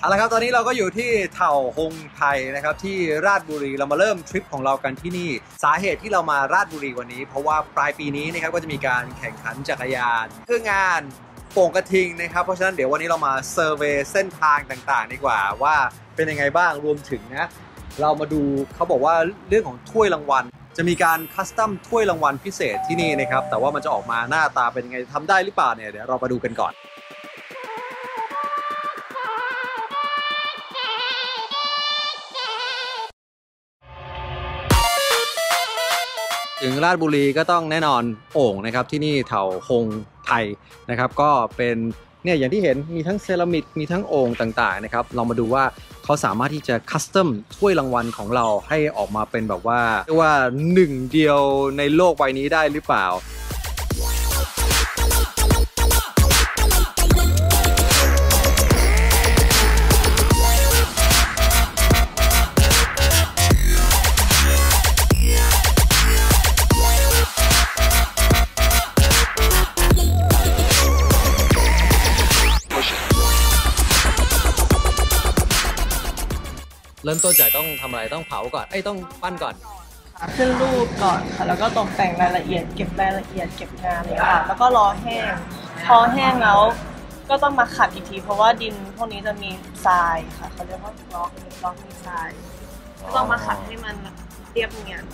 เอาละครับตอนนี้เราก็อยู่ที่เถ่าหงไทยนะครับที่ราชบุรีเรามาเริ่มทริปของเรากันที่นี่สาเหตุที่เรามาราชบุรีวันนี้ เพราะว่าปลายปีนี้นะครับก็จะมีการแข่งขันจักรยานเพื่องานโป่งกระทิงนะครับ เพราะฉะนั้นเดี๋ยววันนี้เรามาเซอร์เวยเส้นทางต่างๆ ดีกว่าว่าเป็นยังไงบ้างรวมถึงนะเรามาดูเขาบอกว่าเรื่องของถ้วยรางวัล จะมีการคัสตัมถ้วยรางวัลพิเศษที่นี่นะครับแต่ว่ามันจะออกมาหน้าตาเป็นยังไงทำได้หรือเปล่าเนี่ยเดี๋ยวเรามาดูกันก่อน ถึงราชบุรีก็ต้องแน่นอนโอ่งนะครับที่นี่แถวคงไทยนะครับ ก็เป็นเนี่ยอย่างที่เห็นมีทั้งเซรามิกมีทั้งโอ่งต่างๆนะครับเรามาดูว่าเขาสามารถที่จะคัสตอมถ้วยรางวัลของเราให้ออกมาเป็นแบบว่าเรียกว่าหนึ่งเดียวในโลกใบนี้ได้หรือเปล่า เริ่มต้นจากต้องทำอะไรต้องเผาก่อนเอ้ยต้องปั้นก่อนขึ้นรูปก่อนค่ะ แล้วก็ตกแต่งรายละเอียด เก็บรายละเอียดเก็บงานเลยค่ะแล้วก็รอแห้ง พอแห้งแล้ว ก็ต้องมาขัดอีกที เพราะว่าดินพวกนี้จะมีทรายค่ะเขาเรียกว่าบล็อกมีบล็อกมีทรายก็ต้องมาขัดให้มันเรียบเนียน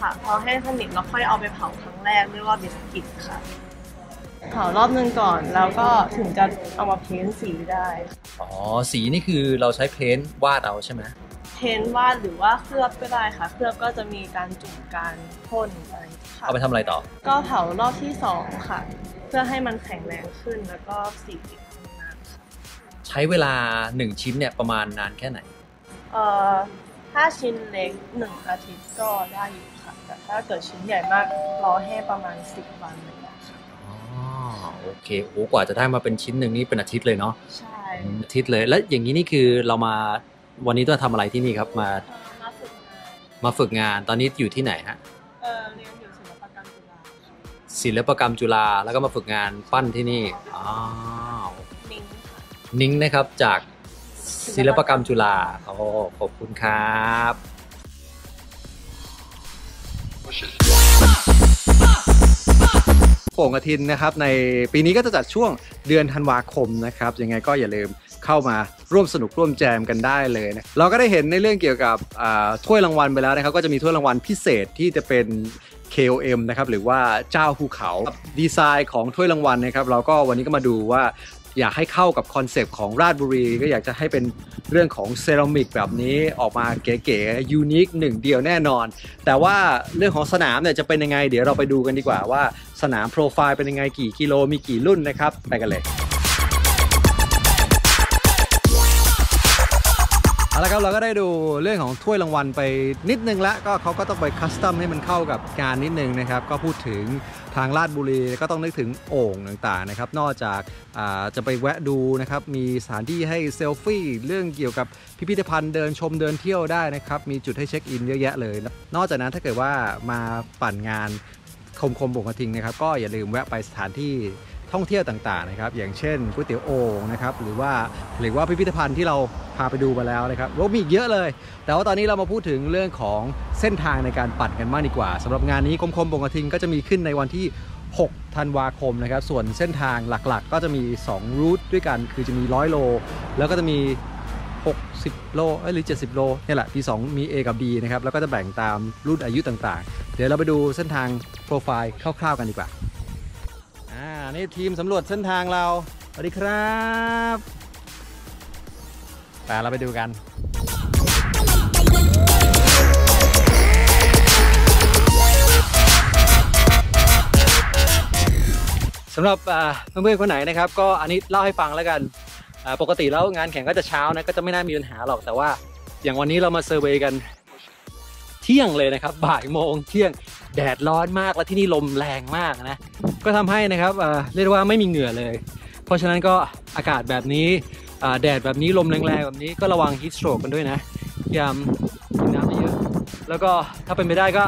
ค่ะ พอแห้งสนิทเราค่อยเอาไปเผาครั้งแรกด้วยว่าบิสกิตค่ะ เผารอบนึงก่อน แล้วก็ถึงจะเอามาเพ้นสีได้อ๋อ สีนี่คือเราใช้เพ้นท์วาดเอาใช่ไหมเพ้นวาดหรือว่าเคลือบก็ได้ค่ะ เคลือบก็จะมีการจุ่มการพ่นอะไรค่ะเอาไปทำอะไรต่อ ก็เผารอบที่สองค่ะ เพื่อให้มันแข็งแรงขึ้นแล้วก็สีติดทำงานค่ะใช้เวลา 1 ชิ้นเนี่ยประมาณนานแค่ไหน เอ่อถ้าชิ้นเล็กหนึ่งอาทิตย์ก็ได้อยู่ค่ะ แต่ถ้าเกิดชิ้นใหญ่มากรอให้ประมาณสิบวันเลยค่ะอ๋อ โอเคโอ้กว่าจะได้มาเป็นชิ้นหนึ่งนี่เป็นอาทิตย์เลยเนาะใช่อาทิตย์เลยแล้วอย่างนี้นี่คือเรามาวันนี้ต้องทำอะไรที่นี่ครับมาเอ่อมาฝึกงานมาฝึกงานตอนนี้อยู่ที่ไหนฮะเออเรียนอยู่ศิลปกรรมจุฬาค่ะศิลปกรรมจุฬาแล้วก็มาฝึกงานปั้นที่นี่อ๋อนิ้งค่ะนิ้งนะครับจากศิลปกรรมจุฬาโอ้ขอบคุณครับ โป่งกระทิงนะครับในปีนี้ก็จะจัดช่วงเดือนธันวาคมนะครับยังไงก็อย่าลืมเข้ามาร่วมสนุกร่วมแจมกันได้เลยนะเราก็ได้เห็นในเรื่องเกี่ยวกับถ้วยรางวัลไปแล้วนะครับก็จะมีถ้วยรางวัลพิเศษที่จะเป็น KOM นะครับหรือว่าเจ้าภูเขาดีไซน์ของถ้วยรางวัลนะครับเราก็วันนี้ก็มาดูว่า อยากให้เข้ากับคอนเซปต์ของราชบุรี ก็อยากจะให้เป็นเรื่องของเซรามิกแบบนี้ออกมาเก๋ๆยูนิคหนึ่งเดียวแน่นอน แต่ว่าเรื่องของสนามเนี่ยจะเป็นยังไง เดี๋ยวเราไปดูกันดีกว่าว่าสนามโปรไฟล์เป็นยังไงกี่กิโลมีกี่รุ่นนะครับ ไปกันเลย เอาละครับเราก็ได้ดูเรื่องของถ้วยรางวัลไปนิดนึงแล้วก็เขาก็ต้องไปคัสตอมให้มันเข้ากับงานนิดนึงนะครับ ก็พูดถึงทางลาดบุรีก็ต้องนึกถึงโอ่งต่างๆนะครับ นอกจากาจะไปแวะดูนะครับ มีสถานที่ให้เซลฟี่เรื่องเกี่ยวกับพิพิธภัณฑ์เดินชมเดินเที่ยวได้นะครับ มีจุดให้เช็คอินเยอะแยะเลย นอกจากนั้นถ้าเกิดว่ามาปั่นงานคมคมบงกระทิงนะครับ ก็อย่าลืมแวะไปสถานที่ ท่องเที่ยวต่างๆนะครับอย่างเช่นก๋วยเตี๋ยวโอ่งนะครับหรือว่าหรือว่าพิพิธภัณฑ์ที่เราพาไปดูมาแล้วนะครับรวมมีอีกเยอะเลย แต่ว่าตอนนี้เรามาพูดถึงเรื่องของเส้นทางในการปั่นกันมากดีกว่าสำหรับงานนี้คมคมบงกระทิงก็จะมีขึ้นในวันที่ 6 ธันวาคมนะครับส่วนเส้นทางหลักๆ ก็จะมี 2 รูทด้วยกัน คือจะมี 100 โล แล้วก็จะมี 60 โลหรือ 70 โลนี่แหละ P2 มี A กับ B นะครับแล้วก็จะแบ่งตามรุ่นอายุต่างๆ เดี๋ยวเราไปดูเส้นทางโปรไฟล์คร่าวๆกันดีกว่า นี่ทีมสำรวจเส้นทางเรา สวัสดีครับไปเราไปดูกันสำหรับอ่เพื่อนๆคนไหนนะครับ ก็อันนี้เล่าให้ฟังแล้วกัน ปกติแล้วงานแข่งก็จะเช้านะก็จะไม่น่ามีปัญหาหรอกแต่ว่า อย่างวันนี้เรามาเซอร์เวยกัน เที่ยงเลยนะครับ บ่ายโมงเที่ยงแดดร้อนมากและที่นี่ลมแรงมากนะ ก็ทำให้นะครับเรียกว่าไม่มีเหงื่อเลย เพราะฉะนั้นก็อากาศแบบนี้แดดแบบนี้ลมแรงๆแบบนี้ก็ระวังฮิตสโตรกกันด้วยนะพยายามกินน้ำเยอะแล้วก็ถ้าเป็นไปได้ก็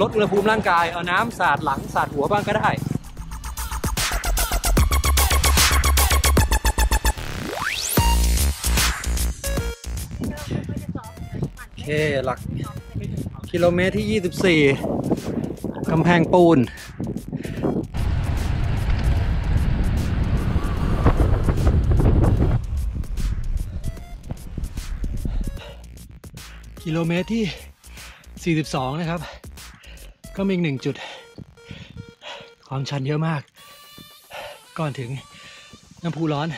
ลดอุณหภูมิร่างกายเอาน้ำสาดหลังสาดหัวบ้างก็ได้เคหลัก กิโลเมตรที่ 24 กำแพงปูน กิโลเมตรที่ 42 นะครับ ก็มีอีกหนึ่งจุด ความชันเยอะมาก ก่อนถึงน้ำพุร้อน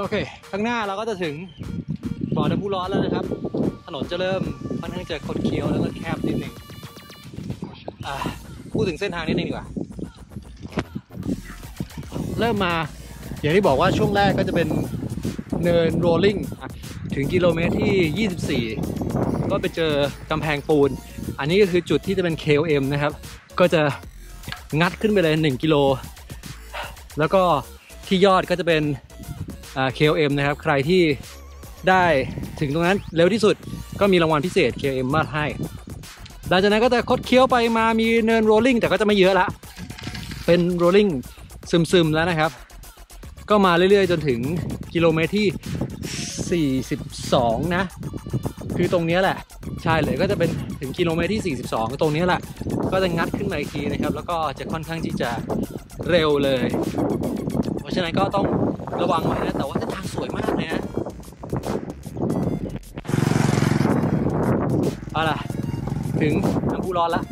โอเค ข้างหน้าเราก็จะถึงบ่อน้ำพุร้อนแล้วนะครับ ถนนจะเริ่มค่อนข้างจะคดเคี้ยวแล้วก็แคบนิดหนึ่งอ่าพูดถึงเส้นทางนิดนึงดีกว่า เริ่มมา อย่างที่บอกว่าช่วงแรกก็จะเป็นเนินโรลลิ่งถึงกิโลเมตรที่ 24 ก็ไปเจอกำแพงปูน อันนี้ก็คือจุดที่จะเป็น KOM นะครับ ก็จะงัดขึ้นไปเลย 1 กิโล แล้วก็ที่ยอดก็จะเป็น KOM นะครับ ใครที่ได้ถึงตรงนั้นเร็วที่สุดก็มีรางวัลพิเศษ KOM มาให้ หลังจากนั้นก็จะคดเคี้ยวไปมามีเนินโรลลิ่งแต่ก็จะไม่เยอะละ เป็นโรลลิ่งซึมๆแล้วนะครับ ก็มาเรื่อยๆ จนถึงกิโลเมตรที่ 42 นะ คือตรงนี้แหละ ใช่เลยก็จะเป็นถึงกิโลเมตรที่ 42 ตรงนี้แหละ ก็จะงัดขึ้นมาอีกทีนะครับ แล้วก็จะค่อนข้างที่จะเร็วเลย เพราะฉะนั้นก็ต้อง ระวังหน่อยนะแต่ว่าเส้นทางสวยมากเลยนะเอาล่ะ ถึงน้ำพุร้อนละ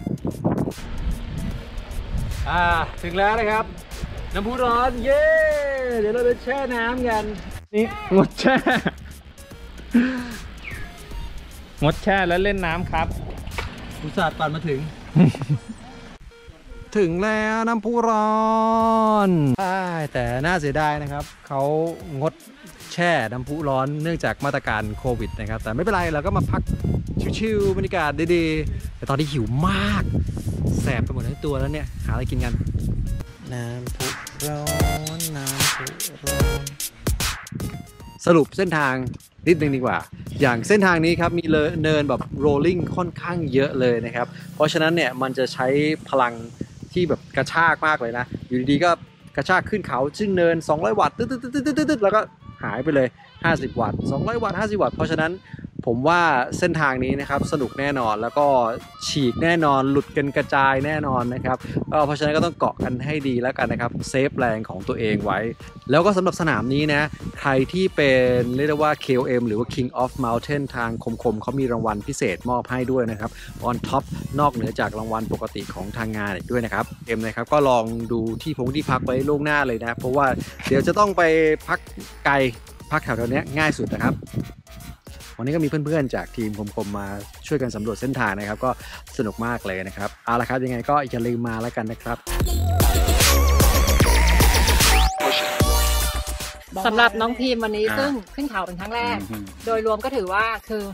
อ่าถึงแล้วนะครับ น้ำพุร้อนเย้เดี๋ยวเราไปแช่น้ำกันนี่งดแช่งดแช่แล้วเล่นน้ำครับอุตส่าห์ปั่นมาถึง ถึงแล้วน้ำพุร้อนใช่แต่น่าเสียดายนะครับ เขางดแช่น้ำพุร้อนเนื่องจากมาตรการโควิดนะครับ แต่ไม่เป็นไรเราก็มาพักชิวๆบรรยากาศดีๆ แต่ตอนนี้หิวมาก แสบไปหมดทั้งตัวแล้วเนี่ย หาอะไรกินกัน น้ำพุร้อน น้ำพุร้อน สรุปเส้นทางนิดนึงดีกว่า อย่างเส้นทางนี้ครับ มีเนินแบบ rolling ค่อนข้างเยอะเลยนะครับ เพราะฉะนั้นเนี่ยมันจะใช้พลัง ที่แบบกระชากมากเลยนะ อยู่ดีๆก็กระชากขึ้นเขาซึ่งเนิน 200 วัตต์ตึ๊ดๆๆๆแล้วก็หายไปเลย 50 วัตต์ 200 วัตต์ 50 วัตต์ เพราะฉะนั้น ผมว่าเส้นทางนี้นะครับสนุกแน่นอนแล้วก็ฉีกแน่นอนหลุดกันกระจายแน่นอนนะครับก็เพราะฉะนั้นก็ต้องเกาะกันให้ดีแล้วกันนะครับเซฟแรงของตัวเองไว้ แล้วก็สำหรับสนามนี้นะใครที่เป็นเรียกได้ว่า KOM หรือว่า King of Mountain ทางคมๆเขามีรางวัลพิเศษมอบให้ด้วยนะครับ on top นอกเหนือจากรางวัลปกติของทางงานอีกด้วยนะครับเอ็มนะครับก็ลองดูที่พงที่พักไว้ล่วงหน้าเลยนะ เพราะว่าเดี๋ยวจะต้องไปพักไกลพักแถวๆเนี้ยง่ายสุดนะครับ วันนี้ก็มีเพื่อนๆ จากทีมคมๆมาช่วยกันสำรวจเส้นทางนะครับ ก็สนุกมากเลยนะครับเอาละครับยังไงก็อย่าลืมมาแล้วกันนะครับสำหรับน้องพีมวันนี้อ่าซึ่งขึ้นเขาเป็นครั้งแรกอืมโดยรวมก็ถือว่าคือ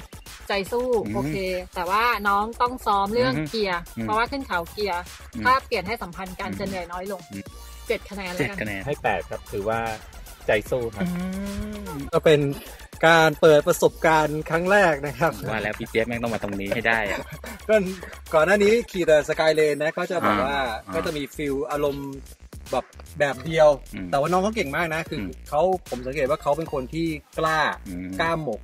ใจสู้อืมโอเค แต่ว่าน้องต้องซ้อมเรื่องอืมเกียร์อืมเพราะว่าขึ้นเขาเกียร์อืมถ้าเปลี่ยนให้สัมพันธ์กันอืมจะเหนื่อยน้อยลงอืมเจ็ดคะแนนแล้เจ็ดวกันคะแนนให้แปดครับถือว่าใจสู้ครับก็เป็น การเปิดประสบการณ์ครั้งแรกนะครับว่าแล้วพี่เจี๊ยบแม่งต้องมาตรงนี้ให้ได้อะก็ก่อนหน้านี้ขี่แต่สกายเลนนะเขาจะบอกว่าอ่าก็จะมีฟิลอารมณ์แบบแบบเดียวอืมแต่ว่าน้องเขาเก่งมากนะ คืออมเขาผมสังเกตว่าเขาเป็นคนที่กล้าอืมกล้าหมก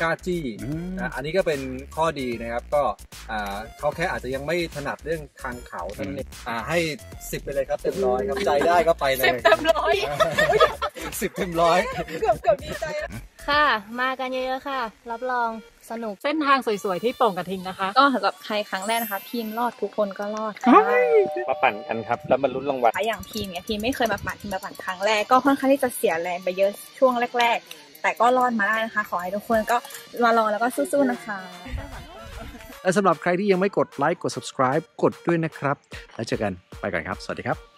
กล้าจี้อืมนะอันนี้ก็เป็นข้อดีนะครับ ก็อ่าเขาแค่อาจจะยังไม่ถนัดเรื่องทางเขาเท่านั้นเองอ่าให้สิบไปเลยครับเต็มร้อยครับใจได้ก็ไปเลยสิบเต็มร้อยสิบเต็มร้อยเกือบเกือบดีใจ ค่ะ มากันเยอะๆค่ะ รับรองสนุกเส้นทางสวยๆที่โป่งกระทิงนะคะ ก็สำหรับใครครั้งแรกนะคะ พีมรอดทุกคนก็รอดค่ะมาปั่นกันครับ แล้วมาลุ้นรางวัลอย่างพีมเนี่ยพีมไม่เคยมาปั่นพีมมาปั่นครั้งแรกก็ค่อนข้างที่จะเสียแรงไปเยอะช่วงแรก ๆ แต่ก็รอดมาได้นะคะ ขอให้ทุกคนก็มาลองแล้วก็สู้ๆนะคะและสำหรับใครที่ยังไม่กดไลค์กด subscribe กดด้วยนะครับ แล้วเจอกันไปก่อนครับ สวัสดีครับ